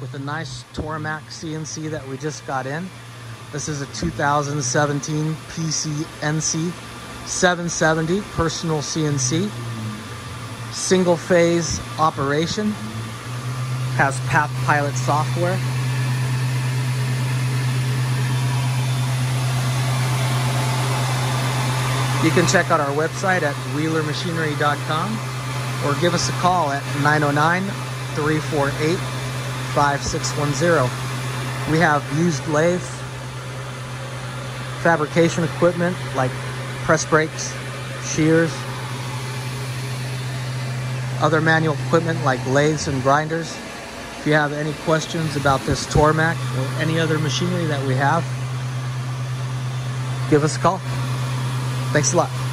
with a nice Tormach CNC that we just got in. This is a 2017 PCNC 770 personal CNC. Single phase operation. Has Path Pilot software. You can check out our website at wheelermachinery.com or give us a call at 909 348 5610. We have used lathe, fabrication equipment like press brakes, shears, other manual equipment like lathes and grinders. If you have any questions about this Tormach or any other machinery that we have, give us a call. Thanks a lot.